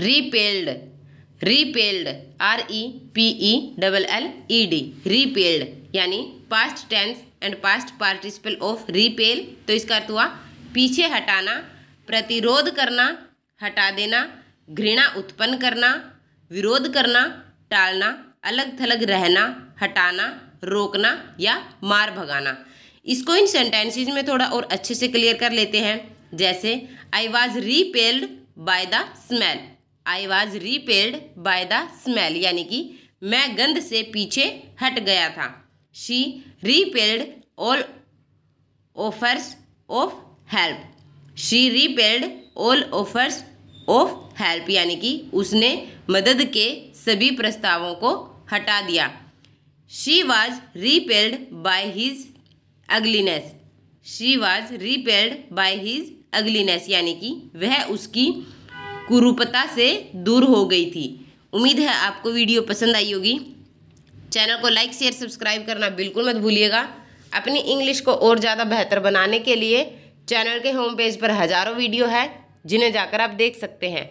Repelled repelled R E P E double L E D repelled यानी past tense and past participle of repel तो इसका अर्थ हुआ पीछे हटाना, प्रतिरोध करना, हटा देना, घृणा उत्पन्न करना, विरोध करना, टालना अलग थलग रहना, हटाना, रोकना या मार भगाना। इसको इन सेंटेंसेज में थोड़ा और अच्छे से क्लियर कर लेते हैं। जैसे I was repelled by the smell I was repelled by the smell यानी कि मैं गंध से पीछे हट गया था। She repelled all offers of help she repelled all offers of help यानी कि उसने मदद के सभी प्रस्तावों को हटा दिया। She was repelled by his ugliness she was repelled by his ugliness यानी कि वह उसकी कुरूपता से दूर हो गई थी। उम्मीद है आपको वीडियो पसंद आई होगी। चैनल को लाइक, शेयर, सब्सक्राइब करना बिल्कुल मत भूलिएगा। अपनी इंग्लिश को और ज़्यादा बेहतर बनाने के लिए चैनल के होम पेज पर हज़ारों वीडियो है, जिन्हें जाकर आप देख सकते हैं।